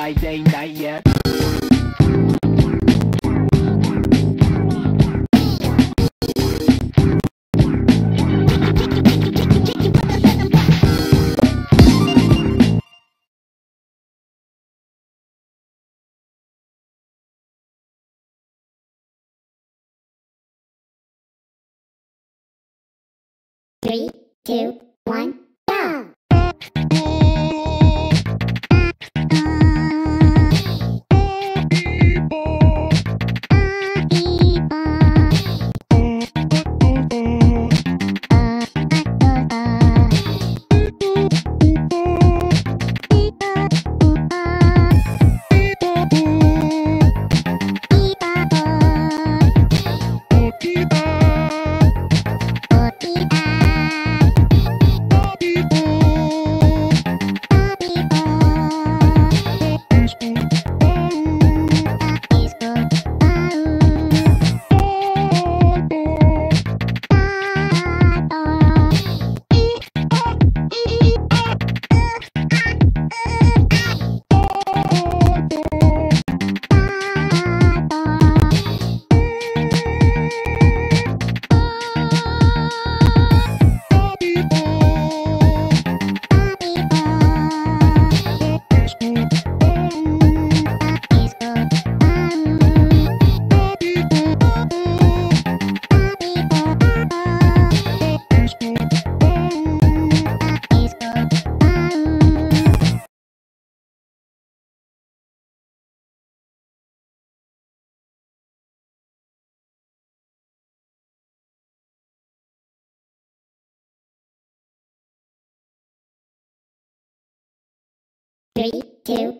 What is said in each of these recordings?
Friday night yet. Three, two, one, Three, two,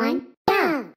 One, go!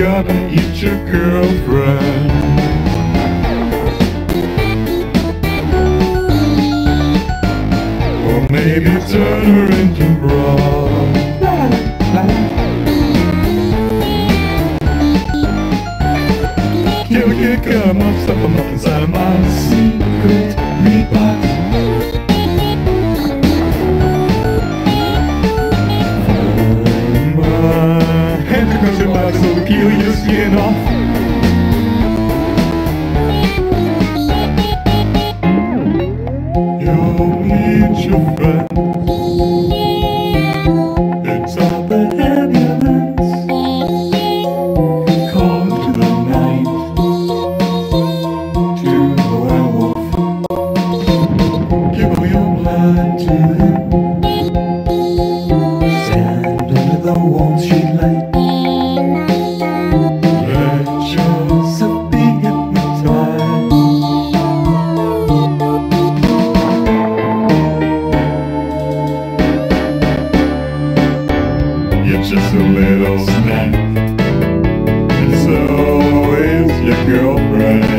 gonna eat your girlfriend. Or maybe turn her into broth. Kill, kill, kill, I'm up, step, I'm up inside of my hier noch just a little snack. and so is your girlfriend.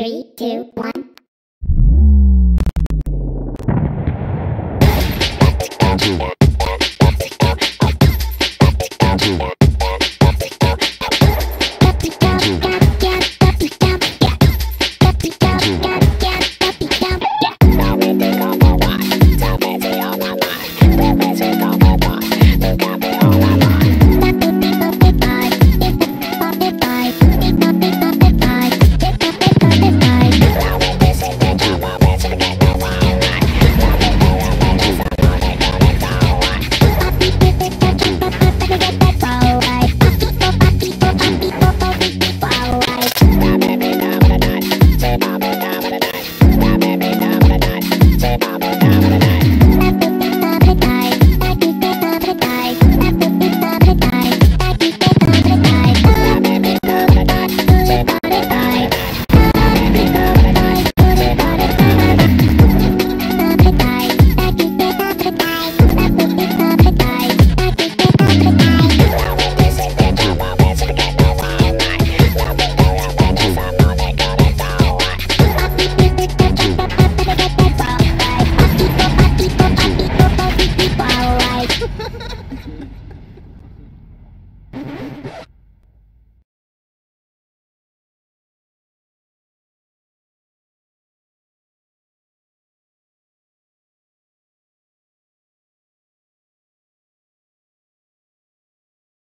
Three, two, one.